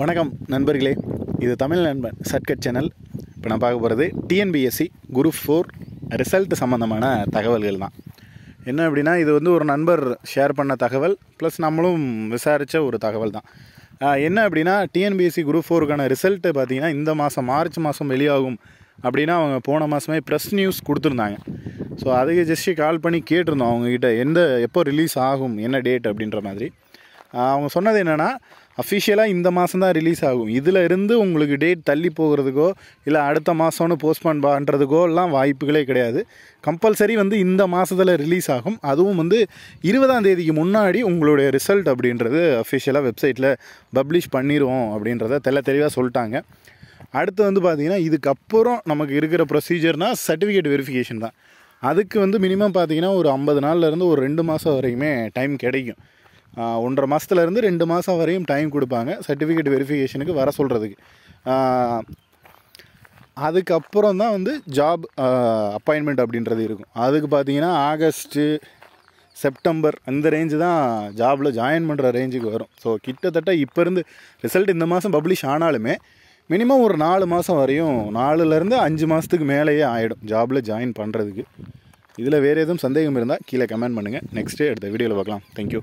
வணக்கம் நண்பர்களே. இது தமிழ் நண்பன் சர்க்கட் சேனல். இப்போ நான் பார்க்க போகிறது டிஎன்பிஎஸ்சி குரூப் ஃபோர் ரிசல்ட் சம்மந்தமான தகவல்கள் தான். என்ன அப்படின்னா இது வந்து ஒரு நண்பர் ஷேர் பண்ண தகவல் ப்ளஸ் நம்மளும் விசாரித்த ஒரு தகவல் தான். என்ன அப்படின்னா டிஎன்பிஎஸ்சி குரூப் ஃபோருக்கான ரிசல்ட்டு பார்த்தீங்கன்னா இந்த மாதம் மார்ச் மாதம் வெளியாகும் அப்படின்னா அவங்க போன மாதமே ப்ரெஸ் நியூஸ் கொடுத்துருந்தாங்க. ஸோ அதுக்கு ஜஸ்ட்டு கால் பண்ணி கேட்டிருந்தோம் அவங்கக்கிட்ட எந்த எப்போ ரிலீஸ் ஆகும் என்ன டேட் அப்படின்ற மாதிரி. அவங்க சொன்னது என்னென்னா அஃபிஷியலாக இந்த மாதம் தான் ரிலீஸ் ஆகும். இதில் இருந்து உங்களுக்கு டேட் தள்ளி போகிறதுக்கோ இல்லை அடுத்த மாதம்னு போஸ்ட்பான் பண்ணுறதுக்கோ எல்லாம் வாய்ப்புகளே கிடையாது. கம்பல்சரி வந்து இந்த மாதத்தில் ரிலீஸ் ஆகும். அதுவும் வந்து இருபதாம் தேதிக்கு முன்னாடி உங்களுடைய ரிசல்ட் அப்படின்றது அஃபிஷியலாக வெப்சைட்டில் பப்ளிஷ் பண்ணிடுவோம் அப்படின்றத தெள்ள தெளிவாக சொல்லிட்டாங்க. அடுத்து வந்து பார்த்திங்கன்னா இதுக்கப்புறம் நமக்கு இருக்கிற ப்ரொசீஜர்னால் சர்டிஃபிகேட் வெரிஃபிகேஷன் தான். அதுக்கு வந்து மினிமம் பார்த்திங்கன்னா ஒரு ஐம்பது நாள்லேருந்து ஒரு ரெண்டு மாதம் வரைக்குமே டைம் கிடைக்கும். ஒன்றரை மாதத்துலேருந்து ரெண்டு மாதம் வரையும் டைம் கொடுப்பாங்க. சர்டிஃபிகேட் வெரிஃபிகேஷனுக்கு வர சொல்கிறதுக்கு அதுக்கப்புறம் தான் வந்து ஜாப் அப்பாயின்மெண்ட் அப்படின்றது இருக்கும். அதுக்கு பார்த்தீங்கன்னா ஆகஸ்ட்டு செப்டம்பர் அந்த ரேஞ்சு தான் ஜாபில் ஜாயின் பண்ணுற ரேஞ்சுக்கு வரும். ஸோ கிட்டத்தட்ட இப்போ இருந்து ரிசல்ட் இந்த மாதம் பப்ளிஷ் ஆனாலுமே மினிமம் ஒரு நாலு மாதம் வரையும் நாலுலேருந்து அஞ்சு மாதத்துக்கு மேலேயே ஆகிடும் ஜாபில் ஜாயின் பண்ணுறதுக்கு இதில் வேறு எதுவும் சந்தேகம் இருந்தால் கீழே கமெண்ட் பண்ணுங்கள் நெக்ஸ்ட்டு அடுத்த வீடியோவில் பார்க்கலாம். தேங்க்யூ